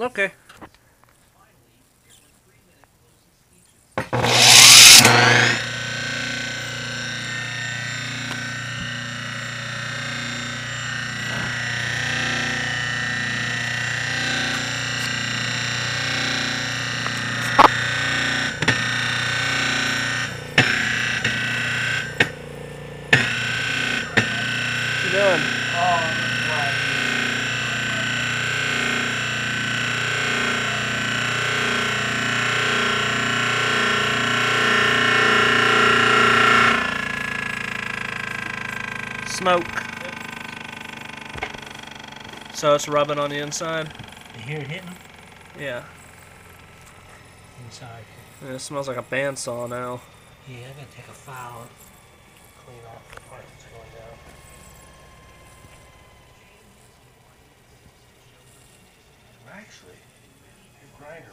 Okay. What you doing? Oh, right. Smoke. So it's rubbing on the inside? You hear it hitting Yeah. inside. Yeah, It smells like a bandsaw now. Yeah, I gotta take a file and clean off the part that's going down. Actually, your grinder.